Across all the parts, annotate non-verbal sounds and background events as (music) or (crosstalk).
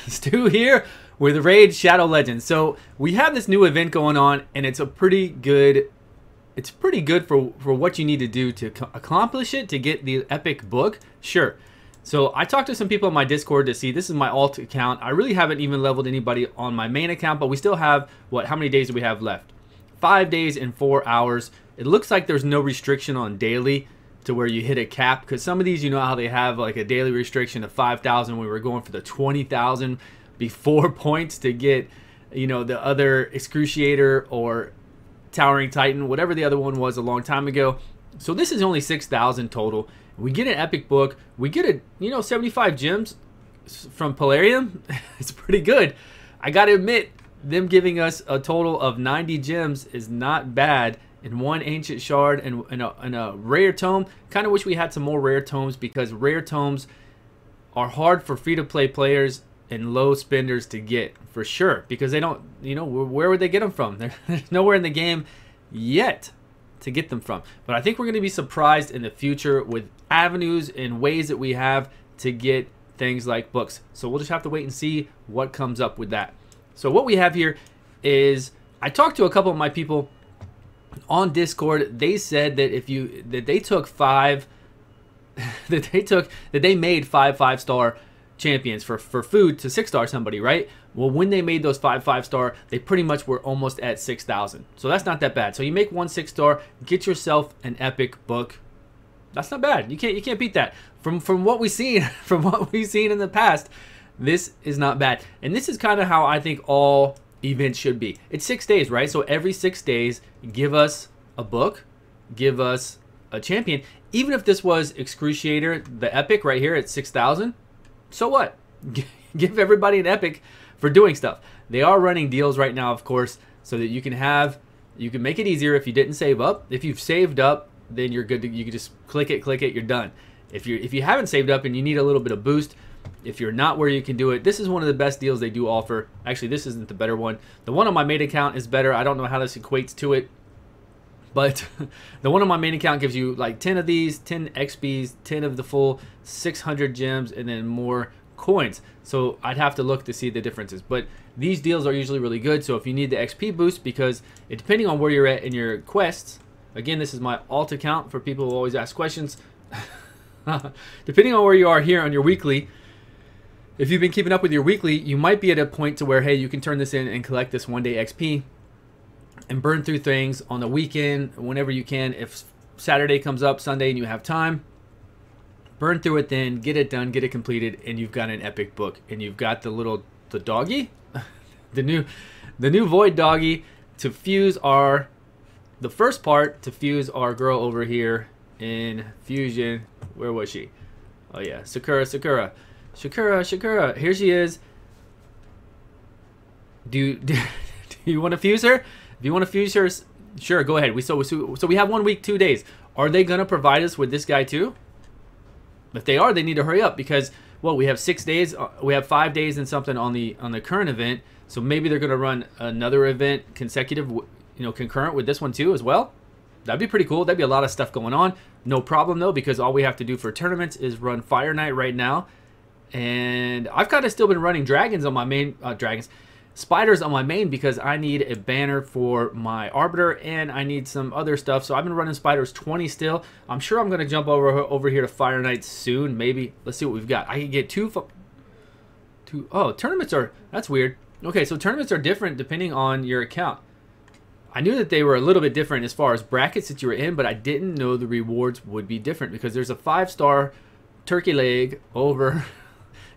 (laughs) Stew here with Raid Shadow Legends. So we have this new event going on, and it's a pretty good. It's pretty good for for what you need to do to accomplish it to get the epic book. Sure. So I talked to some people on my Discord to see. This is my alt account. I really haven't even leveled anybody on my main account, but we still have what? How many days do we have left? Five days and four hours. It looks like there's no restriction on daily to where you hit a cap because some of these you know how they have like a daily restriction of 5000 we were going for the 20000 before (laughs) points to get you know the other excruciator or towering titan whatever the other one was a long time ago. So this is only 6000 total. We get an epic book. We get a you know 75 gems from Plarium (laughs) it's pretty good. I gotta admit them giving us a total of 90 gems is not bad and one ancient shard and, and, a, and a rare tome. Kind of wish we had some more rare tomes because rare tomes are hard for free to play players and low spenders to get for sure because they don't, you know, where would they get them from? (laughs) There's nowhere in the game yet to get them from. But I think we're going to be surprised in the future with avenues and ways that we have to get things like books. So we'll just have to wait and see what comes up with that. So what we have here is I talked to a couple of my people on Discord, they said that if you that they took five (laughs) that they took that they made five five star champions for for food to six star somebody, right? Well, when they made those five five star, they pretty much were almost at six thousand. So that's not that bad. So you make one six star, get yourself an epic book. That's not bad. You can't you can't beat that. From from what we've seen, (laughs) from what we've seen in the past, this is not bad. And this is kind of how I think all event should be. It's six days, right? So every six days, give us a book, give us a champion. Even if this was Excruciator, the epic right here at 6,000, so what? (laughs) give everybody an epic for doing stuff. They are running deals right now, of course, so that you can have, you can make it easier if you didn't save up. If you've saved up, then you're good to, you can just click it, click it, you're done. If you if you haven't saved up and you need a little bit of boost, if you're not where you can do it, this is one of the best deals they do offer. Actually, this isn't the better one. The one on my main account is better. I don't know how this equates to it. But (laughs) the one on my main account gives you like 10 of these, 10 XPs, 10 of the full 600 gems, and then more coins. So I'd have to look to see the differences. But these deals are usually really good. So if you need the XP boost, because it, depending on where you're at in your quests, again, this is my alt account for people who always ask questions. (laughs) depending on where you are here on your weekly, if you've been keeping up with your weekly, you might be at a point to where, hey, you can turn this in and collect this one day XP and burn through things on the weekend whenever you can. If Saturday comes up, Sunday, and you have time, burn through it then, get it done, get it completed, and you've got an epic book. And you've got the little, the doggy, (laughs) the new, the new void doggy to fuse our, the first part to fuse our girl over here in fusion. Where was she? Oh yeah, Sakura, Sakura. Shakura, Shakura, here she is. Do you, do, (laughs) do you want to fuse her? If you want to fuse her, sure, go ahead. We so, so so we have one week, two days. Are they gonna provide us with this guy too? If they are, they need to hurry up because well, we have six days. Uh, we have five days and something on the on the current event. So maybe they're gonna run another event consecutive, you know, concurrent with this one too as well. That'd be pretty cool. That'd be a lot of stuff going on. No problem though, because all we have to do for tournaments is run Fire Knight right now and I've kind of still been running dragons on my main uh, dragons spiders on my main because I need a banner for my arbiter and I need some other stuff. So I've been running spiders 20 still. I'm sure I'm gonna jump over over here to fire Knight soon. Maybe let's see what we've got. I can get two two oh tournaments are that's weird. Okay so tournaments are different depending on your account. I knew that they were a little bit different as far as brackets that you were in but I didn't know the rewards would be different because there's a five star turkey leg over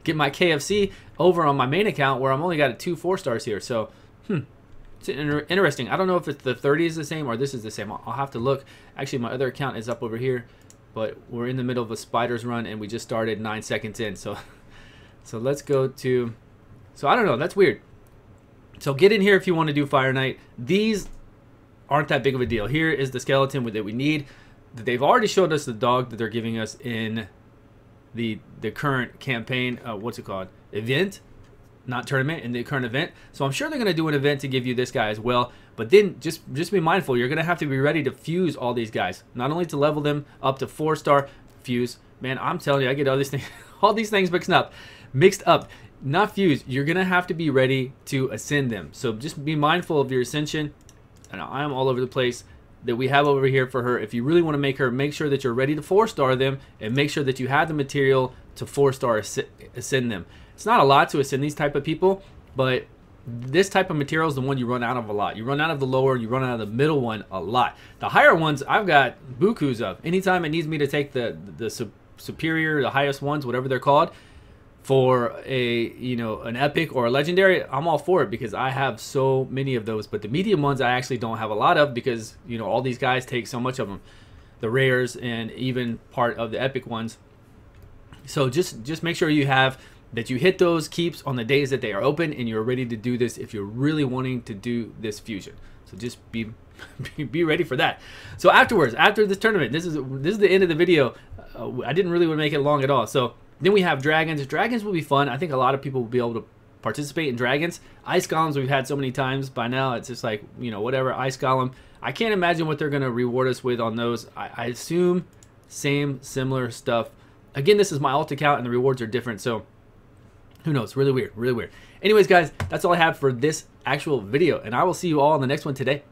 get my KFC over on my main account where I'm only got a two four stars here. So, hmm, it's inter interesting. I don't know if it's the 30 is the same or this is the same. I'll, I'll have to look. Actually, my other account is up over here, but we're in the middle of a spiders run and we just started nine seconds in. So, (laughs) so let's go to. So I don't know. That's weird. So get in here if you want to do Fire Knight. These aren't that big of a deal. Here is the skeleton that we need. They've already showed us the dog that they're giving us in the the current campaign. Uh, what's it called? Event, not tournament, in the current event. So I'm sure they're going to do an event to give you this guy as well. But then just just be mindful. You're going to have to be ready to fuse all these guys. Not only to level them up to four star fuse. Man, I'm telling you, I get all these things, (laughs) all these things mixed up, mixed up. not fuse, you're going to have to be ready to ascend them. So just be mindful of your ascension. And I'm all over the place that we have over here for her. If you really want to make her, make sure that you're ready to four star them and make sure that you have the material to four star ascend them. It's not a lot to ascend these type of people, but this type of material is the one you run out of a lot. You run out of the lower, you run out of the middle one a lot. The higher ones, I've got bukus of. Anytime it needs me to take the the superior, the highest ones, whatever they're called, for a you know an epic or a legendary, I'm all for it because I have so many of those. But the medium ones, I actually don't have a lot of because you know all these guys take so much of them, the rares and even part of the epic ones. So just just make sure you have that you hit those keeps on the days that they are open and you're ready to do this if you're really wanting to do this fusion. So just be (laughs) be ready for that. So afterwards, after this tournament, this is this is the end of the video. Uh, I didn't really want to make it long at all. So then we have dragons. Dragons will be fun. I think a lot of people will be able to participate in dragons. Ice golems we've had so many times by now. It's just like you know whatever ice golem. I can't imagine what they're gonna reward us with on those. I, I assume same similar stuff. Again, this is my alt account and the rewards are different. So who knows? Really weird. Really weird. Anyways, guys, that's all I have for this actual video, and I will see you all in the next one today.